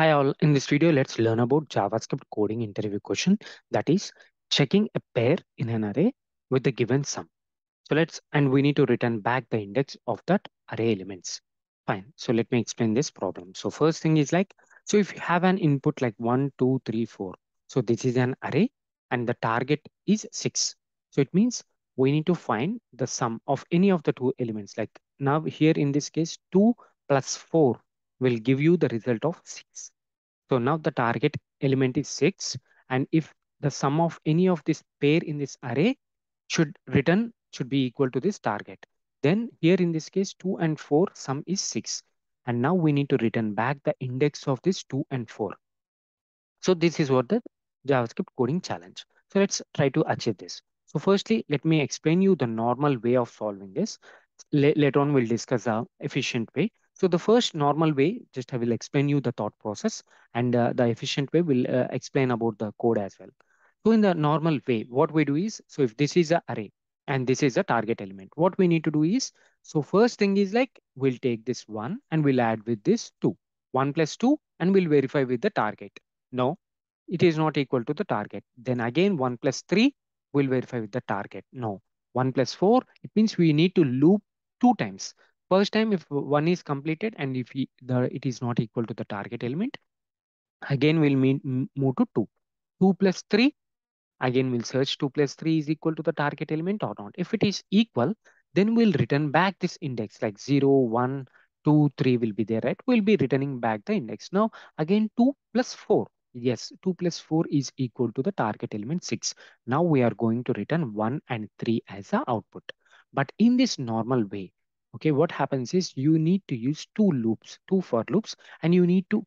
Hi all, in this video, let's learn about JavaScript coding interview question that is checking a pair in an array with the given sum. So let's, and we need to return back the index of that array elements. Fine, so let me explain this problem. So first thing is like, so if you have an input like one, two, three, four, so this is an array and the target is six. So it means we need to find the sum of any of the two elements. Like now here in this case, two plus four will give you the result of 6. So now the target element is 6. And if the sum of any of this pair in this array should return should be equal to this target. Then here in this case, 2 and 4 sum is 6. And now we need to return back the index of this 2 and 4. So this is what the JavaScript coding challenge. So let's try to achieve this. So firstly, let me explain you the normal way of solving this. L later on, we'll discuss the efficient way. So the first normal way, just I will explain you the thought process and uh, the efficient way will uh, explain about the code as well. So in the normal way, what we do is, so if this is an array and this is a target element, what we need to do is, so first thing is like, we'll take this one and we'll add with this two, one plus two, and we'll verify with the target. No, it is not equal to the target. Then again, one plus three, we'll verify with the target. No, one plus four, it means we need to loop two times. First time if one is completed and if he, the it is not equal to the target element, again we'll move to 2. 2 plus 3, again we'll search 2 plus 3 is equal to the target element or not. If it is equal, then we'll return back this index like 0, 1, 2, 3 will be there, right? We'll be returning back the index. Now again 2 plus 4. Yes, 2 plus 4 is equal to the target element 6. Now we are going to return 1 and 3 as a output. But in this normal way, okay, what happens is you need to use two loops, two for loops, and you need to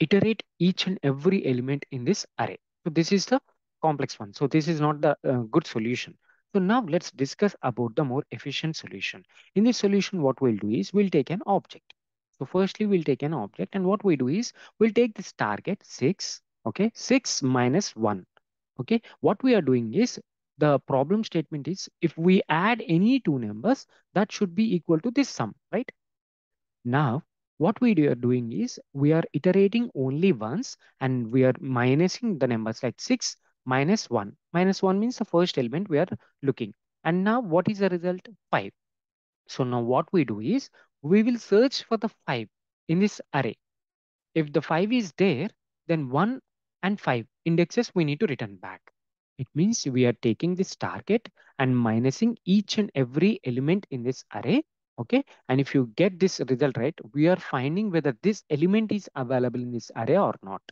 iterate each and every element in this array. So this is the complex one. So this is not the uh, good solution. So now let's discuss about the more efficient solution. In this solution, what we'll do is we'll take an object. So firstly, we'll take an object and what we do is we'll take this target six, okay, six minus one. Okay, what we are doing is the problem statement is if we add any two numbers, that should be equal to this sum, right? Now, what we are doing is we are iterating only once and we are minusing the numbers like 6 minus 1. Minus 1 means the first element we are looking. And now what is the result? 5. So now what we do is we will search for the 5 in this array. If the 5 is there, then 1 and 5 indexes we need to return back. It means we are taking this target and minusing each and every element in this array. Okay. And if you get this result right, we are finding whether this element is available in this array or not.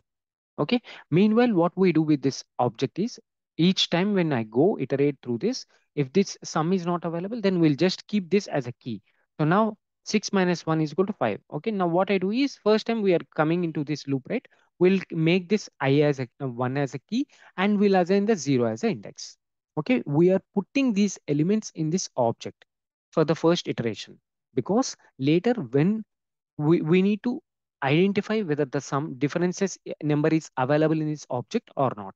Okay. Meanwhile, what we do with this object is each time when I go iterate through this, if this sum is not available, then we'll just keep this as a key. So now 6 minus 1 is equal to 5. Okay, now what I do is first time we are coming into this loop, right? We'll make this i as a 1 as a key and we'll assign the 0 as an index. Okay, we are putting these elements in this object for the first iteration because later when we, we need to identify whether the sum differences eh, number is available in this object or not.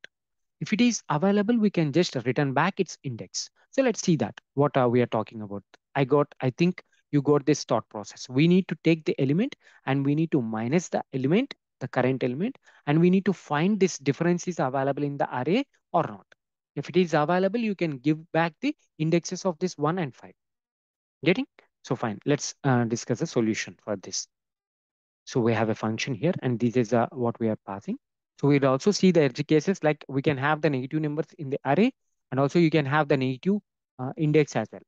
If it is available, we can just return back its index. So let's see that what are we are talking about. I got, I think you got this thought process. We need to take the element and we need to minus the element, the current element, and we need to find this difference is available in the array or not. If it is available, you can give back the indexes of this one and five. Getting? So fine, let's uh, discuss a solution for this. So we have a function here and this is uh, what we are passing. So we'll also see the edge cases like we can have the negative numbers in the array and also you can have the negative uh, index as well.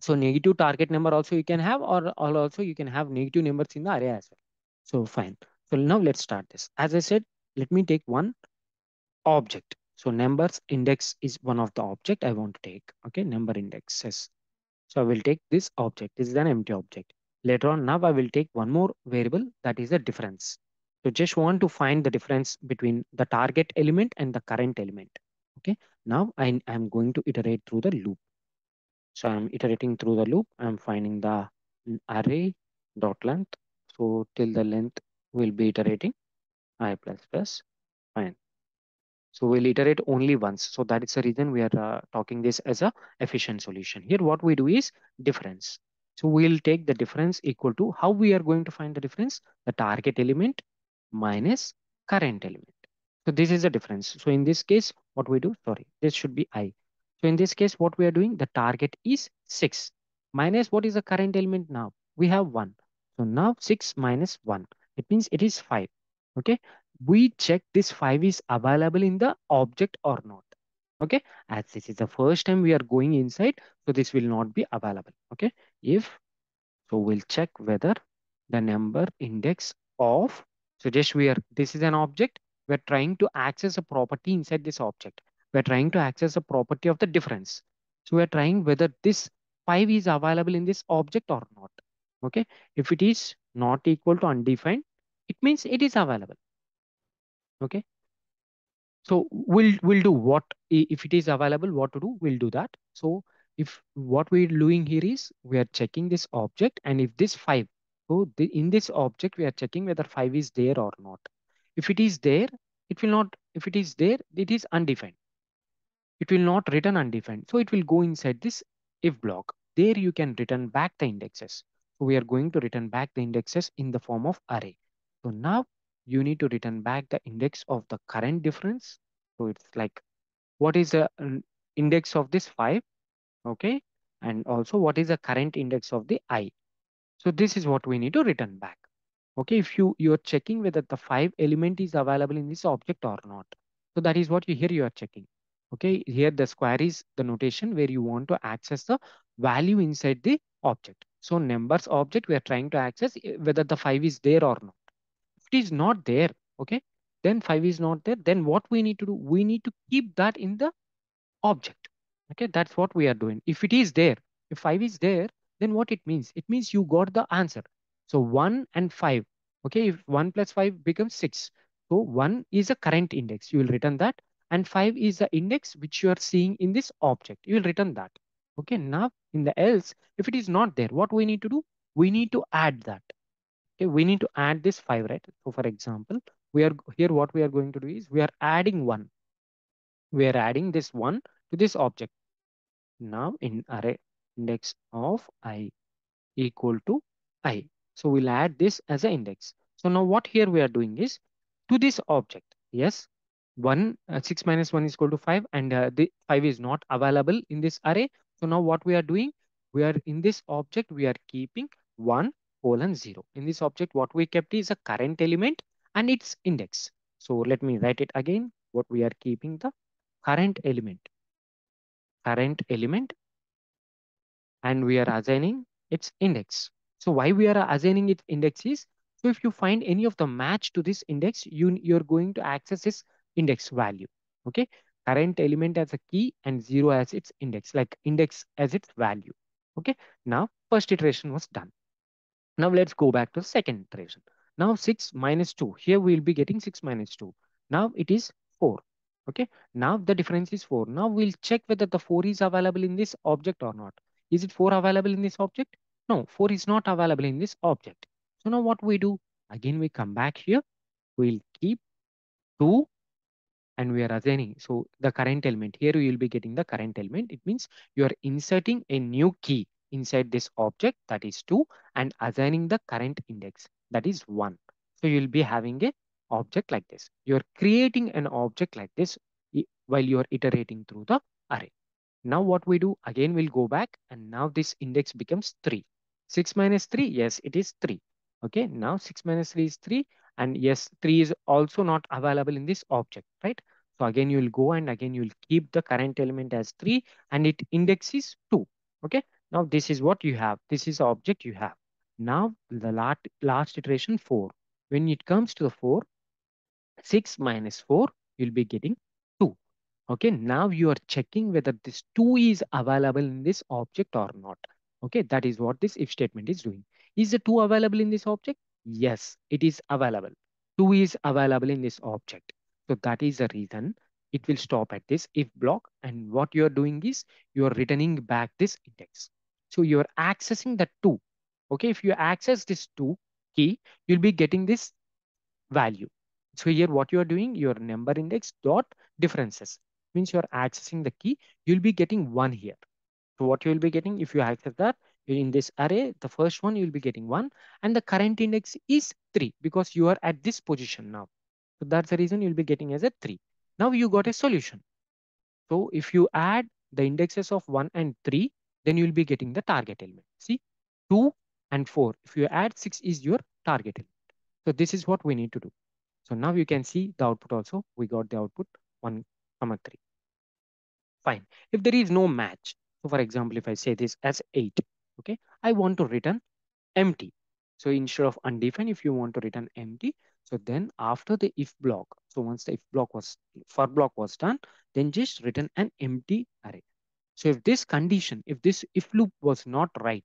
So negative target number also you can have or, or also you can have negative numbers in the array as well. So fine. So now let's start this. As I said, let me take one object. So numbers index is one of the object I want to take. Okay, number indexes. So I will take this object. This is an empty object. Later on, now I will take one more variable that is a difference. So just want to find the difference between the target element and the current element. Okay, now I am going to iterate through the loop. So I'm iterating through the loop. I'm finding the array dot length. So till the length will be iterating i plus plus fine. So we'll iterate only once. So that is the reason we are uh, talking this as a efficient solution. Here what we do is difference. So we'll take the difference equal to how we are going to find the difference, the target element minus current element. So this is the difference. So in this case, what we do, sorry, this should be i. So in this case, what we are doing, the target is 6 minus what is the current element now? We have 1. So now 6 minus 1, it means it is 5. Okay, we check this 5 is available in the object or not. Okay, as this is the first time we are going inside, so this will not be available. Okay, if so, we'll check whether the number index of, so just we are, this is an object, we're trying to access a property inside this object. We're trying to access a property of the difference. So we're trying whether this 5 is available in this object or not. Okay. If it is not equal to undefined, it means it is available. Okay. So we'll we'll do what if it is available, what to do, we'll do that. So if what we're doing here is we are checking this object and if this 5 so the, in this object we are checking whether 5 is there or not if it is there it will not if it is there it is undefined it will not return undefined so it will go inside this if block there you can return back the indexes so we are going to return back the indexes in the form of array so now you need to return back the index of the current difference. So it's like what is the uh, index of this 5 okay. And also what is the current index of the i? So this is what we need to return back. Okay. If you you're checking whether the five element is available in this object or not. So that is what you here you are checking. Okay. Here the square is the notation where you want to access the value inside the object. So numbers object we are trying to access eh, whether the five is there or not it is not there okay then five is not there then what we need to do we need to keep that in the object Okay, that's what we are doing. If it is there, if 5 is there, then what it means? It means you got the answer. So 1 and 5. Okay, if 1 plus 5 becomes 6. So 1 is a current index. You will return that. And 5 is the index which you are seeing in this object. You will return that. Okay, now in the else, if it is not there, what we need to do? We need to add that. Okay, we need to add this 5, right? So for example, we are here, what we are going to do is we are adding 1. We are adding this 1 to this object. Now in array index of i equal to i. So we'll add this as an index. So now what here we are doing is to this object. Yes, 1, uh, 6 minus 1 is equal to 5 and uh, the 5 is not available in this array. So now what we are doing, we are in this object, we are keeping 1 colon 0. In this object, what we kept is a current element and its index. So let me write it again. What we are keeping the current element current element and we are assigning its index. So why we are assigning its index is, so if you find any of the match to this index, you, you're going to access this index value, okay? Current element as a key and zero as its index, like index as its value, okay? Now, first iteration was done. Now let's go back to the second iteration. Now 6 minus 2, here we will be getting 6 minus 2. Now it is 4. Okay, now the difference is 4. Now we'll check whether the 4 is available in this object or not. Is it 4 available in this object? No, 4 is not available in this object. So now what we do? Again, we come back here. We'll keep 2 and we are assigning. So the current element here, we will be getting the current element. It means you are inserting a new key inside this object that is 2 and assigning the current index that is 1. So you'll be having a object like this. You're creating an object like this while you're iterating through the array. Now what we do, again, we'll go back and now this index becomes 3. 6 minus 3, yes, it is 3. Okay, now 6 minus 3 is 3 and yes, 3 is also not available in this object, right? So again, you'll go and again, you'll keep the current element as 3 and it index is 2. Okay, now this is what you have. This is the object you have. Now the last, last iteration 4. When it comes to the 4, 6 minus 4, you'll be getting 2. Okay, now you are checking whether this 2 is available in this object or not. Okay, that is what this if statement is doing. Is the 2 available in this object? Yes, it is available. 2 is available in this object. So that is the reason it will stop at this if block. And what you're doing is you're returning back this index. So you're accessing the 2. Okay, if you access this 2 key, you'll be getting this value. So here what you are doing, your number index dot differences means you're accessing the key, you'll be getting one here. So what you will be getting if you access that, in this array, the first one you'll be getting one and the current index is three because you are at this position now. So that's the reason you'll be getting as a three. Now you got a solution. So if you add the indexes of one and three, then you'll be getting the target element. See, two and four. If you add six is your target element. So this is what we need to do. So now you can see the output also. We got the output one comma three. Fine. If there is no match, so for example, if I say this as eight, okay, I want to return empty. So instead of undefined, if you want to return empty, so then after the if block, so once the if block was for block was done, then just return an empty array. So if this condition, if this if loop was not right,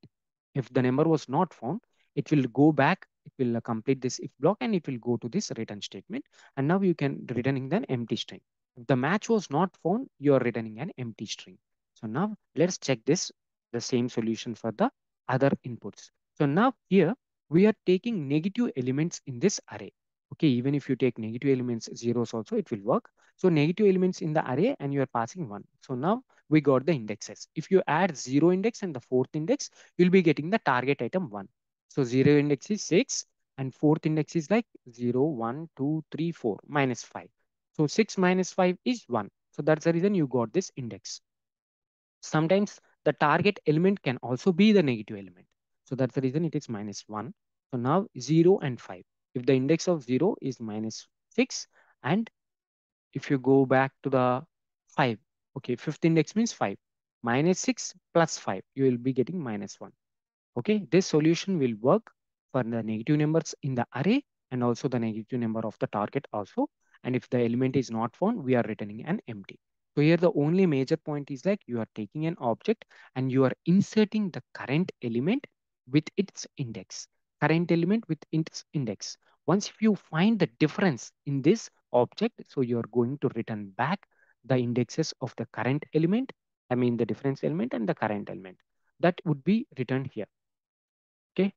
if the number was not found, it will go back, it will complete this if block and it will go to this return statement. And now you can returning an empty string. If the match was not found, you are returning an empty string. So now let's check this, the same solution for the other inputs. So now here we are taking negative elements in this array. Okay, even if you take negative elements zeros also, it will work. So negative elements in the array and you are passing one. So now we got the indexes. If you add zero index and the fourth index, you'll be getting the target item one. So zero index is six and fourth index is like zero, one, two, three, four, minus five. So 6 minus 5 is 1. So that's the reason you got this index. Sometimes the target element can also be the negative element. So that's the reason it is minus 1. So now 0 and 5. If the index of 0 is minus 6 and if you go back to the 5, okay, fifth index means 5. Minus 6 plus 5, you will be getting minus 1. Okay, this solution will work for the negative numbers in the array and also the negative number of the target also. And if the element is not found, we are returning an empty. So here the only major point is like you are taking an object and you are inserting the current element with its index. Current element with its index. Once if you find the difference in this object, so you are going to return back the indexes of the current element, I mean the difference element and the current element. That would be returned here. Okay,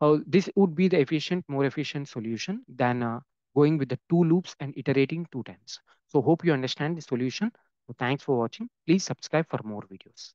uh, this would be the efficient, more efficient solution than uh, going with the two loops and iterating two times. So hope you understand the solution. So thanks for watching. Please subscribe for more videos.